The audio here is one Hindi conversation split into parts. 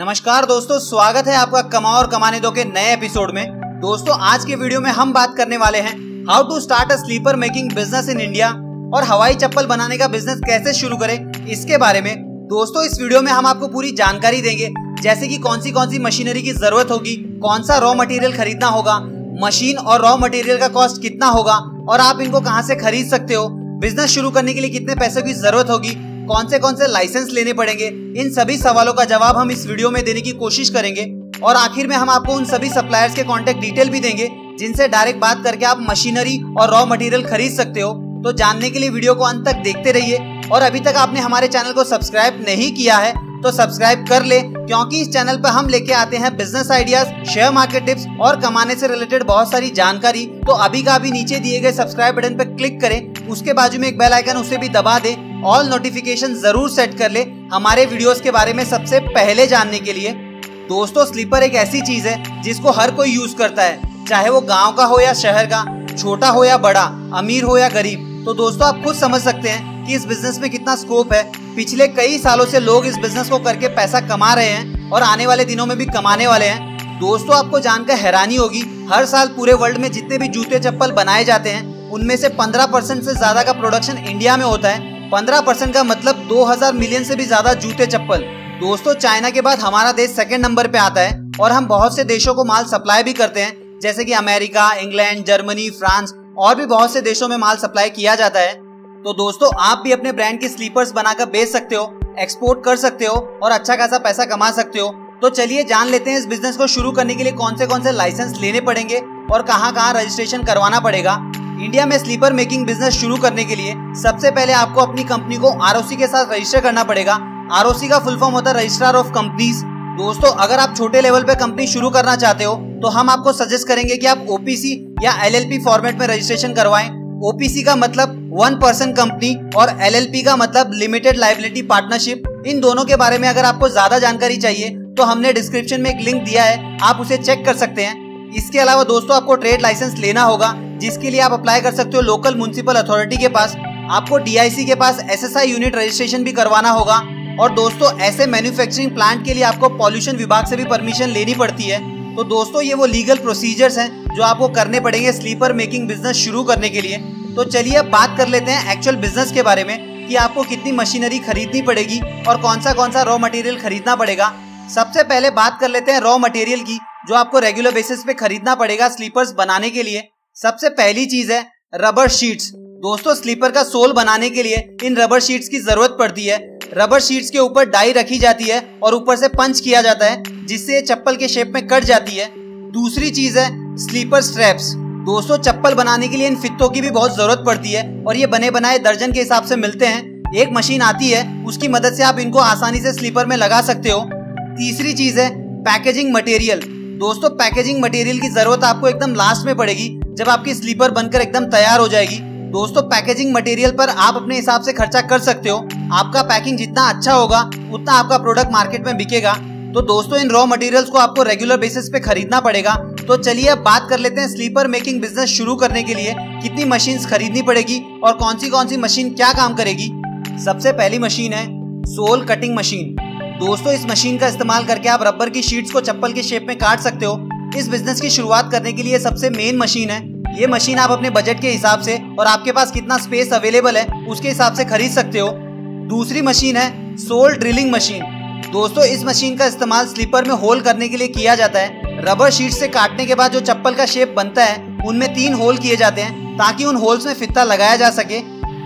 नमस्कार दोस्तों, स्वागत है आपका कमाओ और कमाने दो के नए एपिसोड में। दोस्तों, आज के वीडियो में हम बात करने वाले हैं how to start a slipper making business in India और हवाई चप्पल बनाने का बिज़नेस कैसे शुरू करें, इसके बारे में। दोस्तों, इस वीडियो में हम आपको पूरी जानकारी देंगे, जैसे कि कौन सी कौन सी मशीनरी की ज़रूरत होगी कौन सा रॉ मटेरियल खरीदना होगा मशीन और रॉ मटेरियल का कॉस्ट कितना होगा, और आप इनको कहाँ से खरीद सकते हो बिज़नेस शुरू करने के लिए कितने पैसों की ज़रूरत होगी कौन से कौन से लाइसेंस लेने पड़ेंगे? इन सभी सवालों का जवाब हम इस वीडियो में देने की कोशिश करेंगे और आखिर में हम आपको उन सभी सप्लायर्स के कॉन्टेक्ट डिटेल भी देंगे, जिनसे डायरेक्ट बात करके आप मशीनरी और रॉ मटेरियल खरीद सकते हो। तो जानने के लिए वीडियो को अंत तक देखते रहिए और अभी तक आपने हमारे चैनल को सब्सक्राइब नहीं किया है तो सब्सक्राइब कर ले, क्योंकि इस चैनल पर हम लेके आते हैं business ideas share market tips और कमाने से रिलेटेड बहुत सारी जानकारी। तो अभी का अभी नीचे दिए गए सब्सक्राइब बटन पर क्लिक करें, उसके बाजू में एक बेल आइकन उसे भी दबा दें ऑल नोटिफिकेशन ज़रूर सेट कर ले हमारे वीडियोस के बारे में सबसे पहले जानने के लिए। दोस्तों स्लीपर एक ऐसी चीज़ है जिसको हर कोई यूज़ करता है। चाहे वो गाँव का हो या शहर का, छोटा हो या बड़ा, अमीर हो या गरीब। तो दोस्तों, आप खुद समझ सकते हैं कि इस बिज़नेस में कितना स्कोप है। पिछले कई सालों से लोग इस बिज़नेस को करके पैसा कमा रहे हैं और आने वाले दिनों में भी कमाने वाले हैं। दोस्तों, आपको जानकर हैरानी होगी, हर साल पूरे वर्ल्ड में जितने भी जूते चप्पल बनाए जाते हैं, उनमें से 15 परसेंट से ज़्यादा का प्रोडक्शन इंडिया में होता है। पंद्रह परसेंट का मतलब 2000 मिलियन से भी ज़्यादा जूते चप्पल। दोस्तों, चाइना के बाद हमारा देश सेकंड नंबर पे आता है और हम बहुत से देशों को माल सप्लाई भी करते हैं। जैसे कि अमेरिका, इंग्लैंड, जर्मनी, फ्रांस, और भी बहुत से देशों में माल सप्लाई किया जाता है। तो दोस्तों, आप भी अपने ब्रांड के स्लीपर्स बनाकर बेच सकते हो एक्सपोर्ट कर सकते हो और अच्छा खासा पैसा कमा सकते हो। तो चलिए जान लेते हैं इस बिज़नेस को शुरू करने के लिए कौन से कौन से लाइसेंस लेने पड़ेंगे और कहाँ कहाँ रजिस्ट्रेशन करवाना पड़ेगा। इंडिया में स्लीपर मेकिंग बिज़नेस शुरू करने के लिए सबसे पहले आपको अपनी कंपनी को आरओसी के साथ रजिस्टर करना पड़ेगा। आरओसी का फुल फॉर्म होता है रजिस्ट्रार ऑफ़ कंपनीज़। दोस्तों, अगर आप छोटे लेवल पे कंपनी शुरू करना चाहते हो तो हम आपको सजेस्ट करेंगे कि आप ओपीसी या एलएलपी फॉर्मेट में रजिस्ट्रेशन करवाएँ। ओपीसी का मतलब वन पर्सन कंपनी और एलएलपी का मतलब लिमिटेड लाइबिलिटी पार्टनरशिप इन दोनों के बारे में अगर आपको ज़्यादा जानकारी चाहिए तो हमने डिस्क्रिप्शन में एक लिंक दिया है, आप उसे चेक कर सकते हैं। इसके अलावा दोस्तों, आपको ट्रेड लाइसेंस लेना होगा, जिसके लिए आप अप्लाई कर सकते हो लोकल म्यूनसिपल अथॉरिटी के पास। आपको डीआईसी के पास एसएसआई यूनिट रजिस्ट्रेशन भी करवाना होगा। और दोस्तों, ऐसे मैन्युफैक्चरिंग प्लांट के लिए आपको पॉल्यूशन विभाग से भी परमिशन लेनी पड़ती है। तो दोस्तों, ये वो लीगल प्रोसीजर्स हैं, जो आपको करने पड़ेंगे स्लीपर मेकिंग बिज़नेस शुरू करने के लिए। तो चलिए अब बात कर लेते हैं एक्चुअल बिज़नेस के बारे में, कि आपको कितनी मशीनरी खरीदनी पड़ेगी और कौन सा कौन सा रॉ मटेरियल खरीदना पड़ेगा। सबसे पहले बात कर लेते हैं रॉ मटेरियल की। जो आपको रेगुलर बेसिस पे खरीदना पड़ेगा स्लीपर्स बनाने के लिए, सबसे पहली चीज़ है रबर शीट्स दोस्तों स्लीपर का सोल बनाने के लिए इन रबर शीट्स की ज़रूरत पड़ती है। रबर शीट्स के ऊपर डाई रखी जाती है और ऊपर से पंच किया जाता है, जिससे ये चप्पल के शेप में कट जाती है। दूसरी चीज़ है स्लीपर स्ट्रैप्स दोस्तों, चप्पल बनाने के लिए इन फित्तों की भी बहुत ज़रूरत पड़ती है और ये बने बनाए दर्जन के हिसाब से मिलते हैं। एक मशीन आती है, उसकी मदद से आप इनको आसानी से स्लीपर में लगा सकते हो। तीसरी चीज़ है पैकेजिंग मटेरियल दोस्तों पैकेजिंग मटेरियल की ज़रूरत आपको एकदम लास्ट में पड़ेगी, जब आपकी स्लीपर बनकर एकदम तैयार हो जाएगी। दोस्तों पैकेजिंग मटेरियल पर आप अपने हिसाब से खर्चा कर सकते हो। आपका पैकिंग जितना अच्छा होगा, उतना आपका प्रोडक्ट मार्केट में बिकेगा। तो दोस्तों, इन रॉ मटेरियल्स को आपको रेगुलर बेसिस पे खरीदना पड़ेगा। तो चलिए अब बात कर लेते हैं स्लीपर मेकिंग बिज़नेस शुरू करने के लिए। कितनी मशीन खरीदनी पड़ेगी और कौन सी कौन सी मशीन क्या काम करेगी? सबसे पहली मशीन है सोल कटिंग मशीन दोस्तों, इस मशीन का इस्तेमाल करके आप रबर की शीट्स को चप्पल के शेप में काट सकते हो। इस बिज़नेस की शुरुआत करने के लिए सबसे मेन मशीन है। ये मशीन आप अपने बजट के हिसाब से और आपके पास कितना स्पेस अवेलेबल है, उसके हिसाब से खरीद सकते हो। दूसरी मशीन है सोल ड्रिलिंग मशीन दोस्तों, इस मशीन का इस्तेमाल स्लीपर में होल करने के लिए किया जाता है। रबर शीट से काटने के बाद जो चप्पल का शेप बनता है, उनमें तीन होल किए जाते हैं ताकि उन होल्स में फित्ता लगाया जा सके।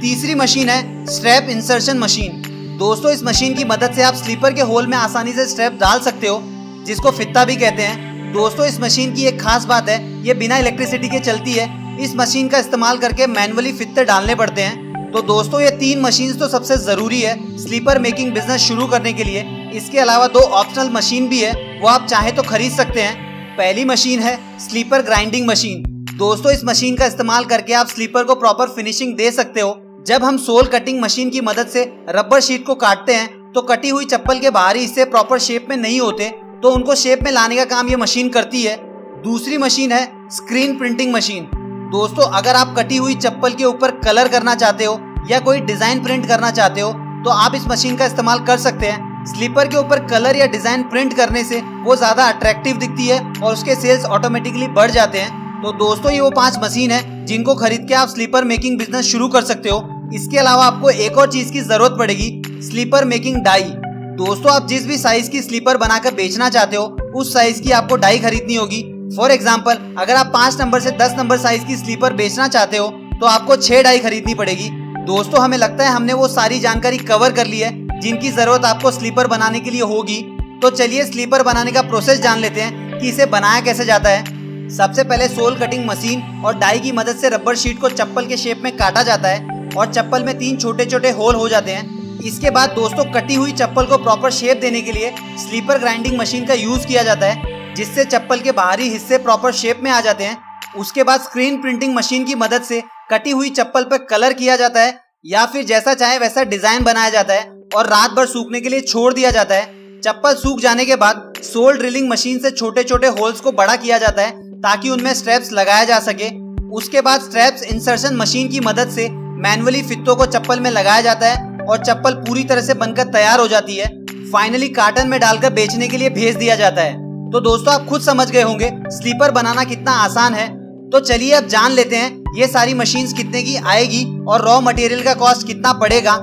तीसरी मशीन है स्ट्रैप इंसर्शन मशीन दोस्तों, इस मशीन की मदद से आप स्लीपर के होल में आसानी से स्ट्रैप डाल सकते हो, जिसको फित्ता भी कहते हैं। दोस्तों, इस मशीन की एक खास बात है, ये बिना इलेक्ट्रिसिटी के चलती है। इस मशीन का इस्तेमाल करके मैनुअली फित्ते डालने पड़ते हैं। तो दोस्तों, ये तीन मशीन तो सबसे ज़रूरी है स्लीपर मेकिंग बिज़नेस शुरू करने के लिए। इसके अलावा दो ऑप्शनल मशीन भी है, वो आप चाहे तो खरीद सकते हैं। पहली मशीन है स्लीपर ग्राइंडिंग मशीन दोस्तों, इस मशीन का इस्तेमाल करके आप स्लीपर को प्रॉपर फिनिशिंग दे सकते हो। जब हम सोल कटिंग मशीन की मदद से रबर शीट को काटते हैं तो कटी हुई चप्पल के बाहरी हिस्से प्रॉपर शेप में नहीं होते तो उनको शेप में लाने का काम ये मशीन करती है। दूसरी मशीन है स्क्रीन प्रिंटिंग मशीन। दोस्तों, अगर आप कटी हुई चप्पल के ऊपर कलर करना चाहते हो या कोई डिज़ाइन प्रिंट करना चाहते हो तो आप इस मशीन का इस्तेमाल कर सकते हैं। स्लीपर के ऊपर कलर या डिज़ाइन प्रिंट करने से वो ज़्यादा अट्रैक्टिव दिखती है और उसके सेल्स ऑटोमेटिकली बढ़ जाते हैं। तो दोस्तों, ये वो पाँच मशीन है जिनको खरीद के आप स्लीपर मेकिंग बिज़नेस शुरू कर सकते हो। इसके अलावा आपको एक और चीज़ की ज़रूरत पड़ेगी, स्लीपर मेकिंग डाई। दोस्तों, आप जिस भी साइज़ की स्लीपर बनाकर बेचना चाहते हो, उस साइज़ की आपको डाई खरीदनी होगी। फॉर एग्ज़ाम्पल अगर आप पाँच नंबर से दस नंबर साइज़ की स्लीपर बेचना चाहते हो तो आपको छह डाई खरीदनी पड़ेगी। दोस्तों, हमें लगता है हमने वो सारी जानकारी कवर कर ली है, जिनकी ज़रूरत आपको स्लीपर बनाने के लिए होगी। तो चलिए स्लीपर बनाने का प्रोसेस जान लेते हैं कि इसे बनाया कैसे जाता है। सबसे पहले सोल कटिंग मशीन और डाई की मदद से रबर शीट को चप्पल के शेप में काटा जाता है। और चप्पल में तीन छोटे छोटे होल हो जाते हैं। इसके बाद दोस्तों कटी हुई चप्पल को प्रॉपर शेप देने के लिए स्लीपर ग्राइंडिंग मशीन का यूज़ किया जाता है, जिससे चप्पल के बाहरी हिस्से प्रॉपर शेप में आ जाते हैं। उसके बाद स्क्रीन प्रिंटिंग मशीन की मदद से कटी हुई चप्पल पर कलर किया जाता है, या फिर जैसा चाहे वैसा डिज़ाइन बनाया जाता है और रात भर सूखने के लिए छोड़ दिया जाता है। चप्पल सूख जाने के बाद सोल ड्रिलिंग मशीन से छोटे छोटे होल्स को बड़ा किया जाता है, ताकि उनमें स्ट्रेप्स लगाया जा सके। उसके बाद स्ट्रेप्स इंसर्शन मशीन की मदद से मैनुअली फित्तों को चप्पल में लगाया जाता है और चप्पल पूरी तरह से बनकर तैयार हो जाती है। फाइनली कार्टन में डालकर बेचने के लिए भेज दिया जाता है। तो दोस्तों, आप खुद समझ गए होंगे, स्लीपर बनाना कितना आसान है। तो चलिए अब जान लेते हैं, ये सारी मशीन कितने की आएगी और रॉ मटेरियल का कॉस्ट कितना पड़ेगा।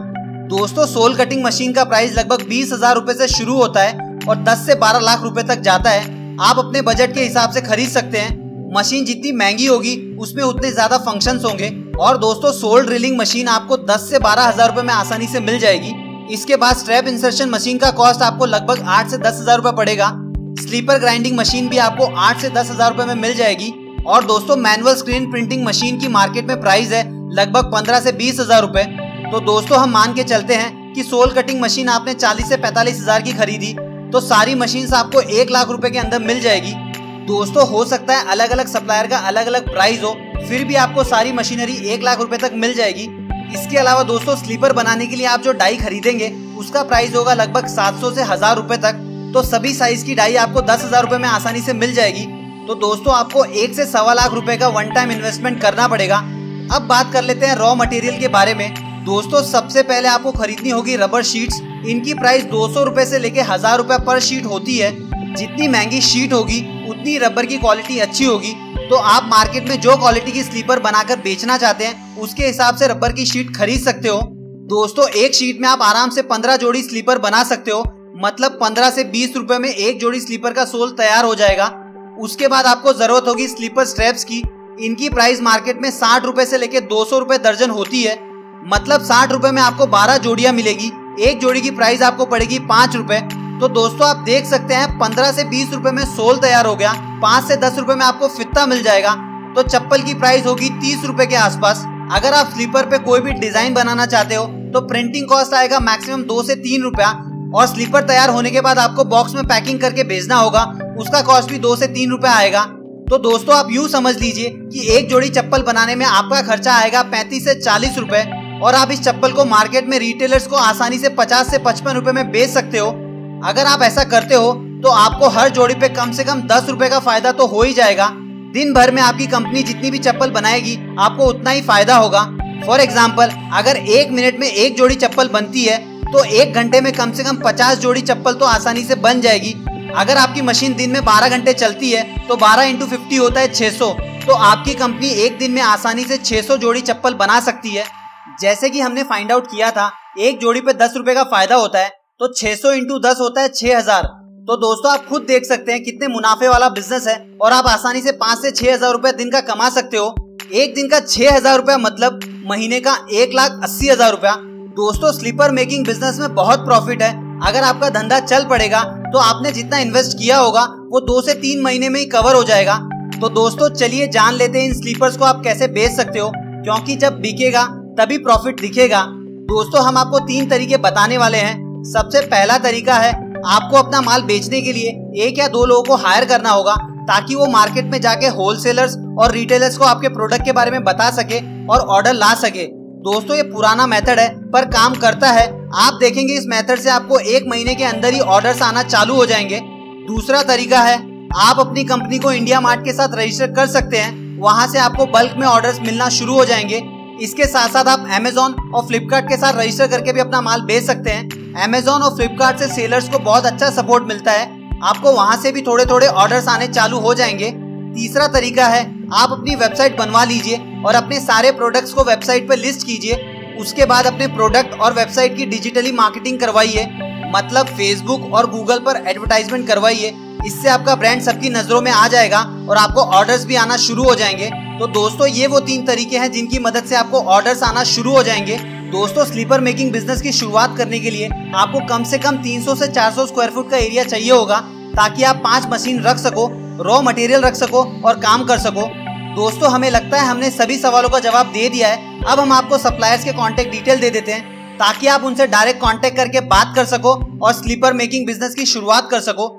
दोस्तों सोल कटिंग मशीन का प्राइस लगभग बीस हज़ार रूपए से शुरू होता है और 10 से 12 लाख रुपए तक जाता है। आप अपने बजट के हिसाब से खरीद सकते हैं। मशीन जितनी महँगी होगी, उसमें उतने ज़्यादा फ़ंक्शंस होंगे। और दोस्तों सोल ड्रिलिंग मशीन आपको 10 से बारह हज़ार रूपए में आसानी से मिल जाएगी। इसके बाद स्ट्रैप इंसर्शन मशीन का कॉस्ट आपको लगभग आठ से दस हज़ार रूपए पड़ेगा। स्लीपर ग्राइंडिंग मशीन भी आपको आठ से दस हज़ार रूपए में मिल जाएगी। और दोस्तों मैनुअल स्क्रीन प्रिंटिंग मशीन की मार्केट में प्राइस है लगभग पंद्रह से बीस हज़ार रूपए। तो दोस्तों, हम मान के चलते हैं कि सोल कटिंग मशीन आपने चालीस से पैतालीस हज़ार की खरीदी। तो सारी मशीन आपको एक लाख रूपए के अंदर मिल जाएगी। दोस्तों, हो सकता है अलग अलग सप्लायर का अलग अलग प्राइस हो, फिर भी आपको सारी मशीनरी एक लाख रुपए तक मिल जाएगी। इसके अलावा दोस्तों स्लीपर बनाने के लिए आप जो डाई खरीदेंगे, उसका प्राइस होगा लगभग 700 से हज़ार रुपए तक। तो सभी साइज़ की डाई आपको दस हज़ार रुपए में आसानी से मिल जाएगी। तो दोस्तों, आपको एक से सवा लाख रुपए का वन टाइम इन्वेस्टमेंट करना पड़ेगा। अब बात कर लेते हैं रॉ मटेरियल के बारे में। दोस्तों, सबसे पहले आपको खरीदनी होगी रबर शीट्स इनकी प्राइस दो सौ रूपए से लेके हज़ार रूपए पर शीट होती है। जितनी महँगी शीट होगी उतनी रबर की क्वालिटी अच्छी होगी तो आप मार्केट में जो क्वालिटी की स्लीपर बनाकर बेचना चाहते हैं, उसके हिसाब से रबर की शीट खरीद सकते हो। दोस्तों, एक शीट में आप आराम से पंद्रह जोड़ी स्लीपर बना सकते हो। मतलब पंद्रह से बीस रूपए में एक जोड़ी स्लीपर का सोल तैयार हो जाएगा। उसके बाद आपको ज़रूरत होगी स्लीपर स्ट्रेप्स की। इनकी प्राइस मार्केट में साठ रूपए से लेके दो सौ रूपए दर्जन होती है। मतलब साठ रूपए में आपको बारह जोड़ियाँ मिलेगी। एक जोड़ी की प्राइस आपको पड़ेगी पाँच रूपए। तो दोस्तों आप देख सकते हैं, पंद्रह से बीस रूपए में सोल तैयार हो गया, पाँच से दस रूपए में आपको फित्ता मिल जाएगा तो चप्पल की प्राइस होगी तीस रूपए के आसपास। अगर आप स्लीपर पे कोई भी डिज़ाइन बनाना चाहते हो तो प्रिंटिंग कॉस्ट आएगा मैक्सिमम दो से तीन रूपया, और स्लीपर तैयार होने के बाद आपको बॉक्स में पैकिंग करके भेजना होगा, उसका कॉस्ट भी दो से तीन रूपए आएगा। तो दोस्तों आप यूँ समझ लीजिए कि एक जोड़ी चप्पल बनाने में आपका खर्चा आएगा पैंतीस से चालीस रूपए, और आप इस चप्पल को मार्केट में रिटेलर्स को आसानी से पचास से पचपन रूपए में बेच सकते हो। अगर आप ऐसा करते हो तो आपको हर जोड़ी पे कम से कम दस रूपए का फ़ायदा तो हो ही जाएगा। दिन भर में आपकी कंपनी जितनी भी चप्पल बनाएगी, आपको उतना ही फ़ायदा होगा। फॉर एग्ज़ाम्पल अगर एक मिनट में एक जोड़ी चप्पल बनती है तो एक घंटे में कम से कम पचास जोड़ी चप्पल तो आसानी से बन जाएगी। अगर आपकी मशीन दिन में बारह घंटे चलती है तो बारह इंटू फिफ्टी होता है छह सौ। तो आपकी कंपनी एक दिन में आसानी से 600 जोड़ी चप्पल बना सकती है। जैसे कि हमने फाइंड आउट किया था, एक जोड़ी पे दस रुपए का फ़ायदा होता है। तो 600 सौ इंटू दस होता है 6000 तो दोस्तों, आप खुद देख सकते हैं कितने मुनाफे वाला बिज़नेस है और आप आसानी से पाँच से छह हज़ार रूपए दिन का कमा सकते हो। एक दिन का छह हज़ार रूपया मतलब महीने का एक लाख अस्सी हज़ार रूपया। दोस्तों स्लीपर मेकिंग बिज़नेस में बहुत प्रॉफिट है। अगर आपका धंधा चल पड़ेगा तो आपने जितना इन्वेस्ट किया होगा, वो दो से तीन महीने में ही कवर हो जाएगा। तो दोस्तों, चलिए जान लेते हैं इन स्लीपर्स को आप कैसे बेच सकते हो, क्योंकि जब बिकेगा, तभी प्रॉफिट दिखेगा। दोस्तों, हम आपको तीन तरीके बताने वाले हैं। सबसे पहला तरीका है आपको अपना माल बेचने के लिए एक या दो लोगों को हायर करना होगा, ताकि वो मार्केट में जाके होलसेलर्स और रिटेलर्स को आपके प्रोडक्ट के बारे में बता सके और ऑर्डर ला सके। दोस्तों, ये पुराना मेथड है, पर काम करता है। आप देखेंगे इस मेथड से आपको एक महीने के अंदर ही ऑर्डर्स आना चालू हो जाएँगे। दूसरा तरीका है, आप अपनी कंपनी को इंडिया मार्ट के साथ रजिस्टर कर सकते हैं। वहाँ से आपको बल्क में ऑर्डर्स मिलना शुरू हो जाएँगे। इसके साथ साथ आप अमेजोन और फ्लिपकार्ट के साथ रजिस्टर करके भी अपना माल बेच सकते हैं। अमेजोन और फ्लिपकार्ट से सेलर्स को बहुत अच्छा सपोर्ट मिलता है। आपको वहाँ से भी थोड़े थोड़े ऑर्डर्स आने चालू हो जाएँगे। तीसरा तरीका है, आप अपनी वेबसाइट बनवा लीजिए और अपने सारे प्रोडक्ट्स को वेबसाइट पर लिस्ट कीजिए। उसके बाद अपने प्रोडक्ट और वेबसाइट की डिजिटली मार्केटिंग करवाइए। मतलब फेसबुक और गूगल पर एडवर्टाइजमेंट करवाइए। इससे आपका ब्रांड सबकी नज़रों में आ जाएगा और आपको ऑर्डर्स भी आना शुरू हो जाएँगे। तो दोस्तों, ये वो तीन तरीके हैं जिनकी मदद से आपको ऑर्डर्स आना शुरू हो जाएँगे। दोस्तों स्लीपर मेकिंग बिज़नेस की शुरुआत करने के लिए आपको कम से कम 300 से 400 स्क्वायर फुट का एरिया चाहिए होगा, ताकि आप पाँच मशीन रख सको रॉ मटेरियल रख सको और काम कर सको। दोस्तों, हमें लगता है हमने सभी सवालों का जवाब दे दिया है। अब हम आपको सप्लायर्स के कॉन्टेक्ट डिटेल दे देते हैं, ताकि आप उनसे डायरेक्ट कॉन्टेक्ट करके बात कर सको और स्लीपर मेकिंग बिज़नेस की शुरुआत कर सको।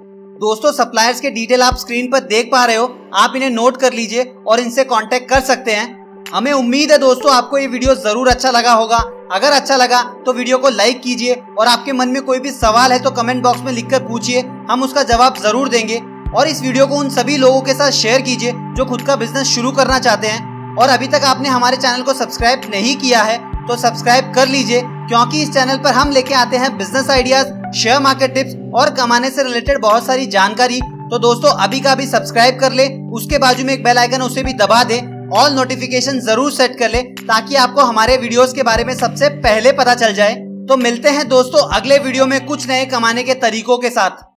दोस्तों सप्लायर्स के डिटेल आप स्क्रीन पर देख पा रहे हो। आप इन्हें नोट कर लीजिए और इनसे कॉन्टेक्ट कर सकते हैं। हमें उम्मीद है दोस्तों आपको ये वीडियो ज़रूर अच्छा लगा होगा। अगर अच्छा लगा तो वीडियो को लाइक कीजिए और आपके मन में कोई भी सवाल है तो कमेंट बॉक्स में लिखकर पूछिए। हम उसका जवाब ज़रूर देंगे। और इस वीडियो को उन सभी लोगों के साथ शेयर कीजिए जो खुद का बिज़नेस शुरू करना चाहते हैं। और अभी तक आपने हमारे चैनल को सब्सक्राइब नहीं किया है तो सब्सक्राइब कर लीजिए, क्योंकि इस चैनल पर हम लेके आते हैं business ideas, share market tips और कमाने से रिलेटेड बहुत सारी जानकारी। तो दोस्तों, अभी का भी सब्सक्राइब कर ले, उसके बाजू में एक बेल आइकन उसे भी दबा दे। ऑल नोटिफिकेशन ज़रूर सेट कर ले ताकि आपको हमारे वीडियोस के बारे में सबसे पहले पता चल जाए। तो मिलते हैं दोस्तों अगले वीडियो में कुछ नए कमाने के तरीकों के साथ।